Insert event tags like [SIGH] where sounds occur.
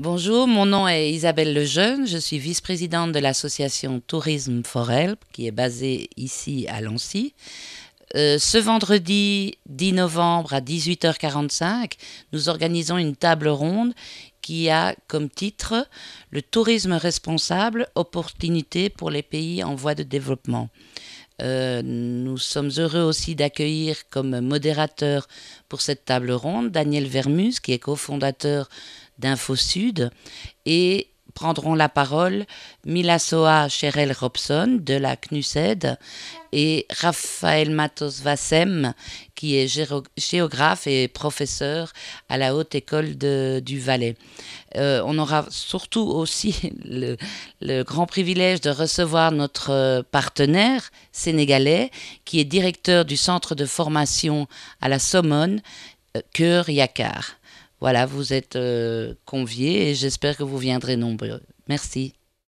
Bonjour, mon nom est Isabelle Lejeune, je suis vice-présidente de l'association Tourisme for Help qui est basée ici à Lancy. Euh, ce vendredi 10 novembre à 18h45, nous organisons une table ronde qui a comme titre Le tourisme responsable, opportunité pour les pays en voie de développement. Euh, nous sommes heureux aussi d'accueillir comme modérateur pour cette table ronde Daniel Vermus, qui est cofondateur d'InfoSud, et prendront la parole Milasoa Cherel Robson de la CNUSED et Raphaël Matos Vassem, qui est géographe et professeur à la Haute École du Valais. Euh, on aura surtout aussi [LAUGHS] le, grand privilège de recevoir notre partenaire sénégalais, qui est directeur du centre de formation à la Sommone, Cœur Yakar. Voilà, vous êtes euh, conviés et j'espère que vous viendrez nombreux. Merci.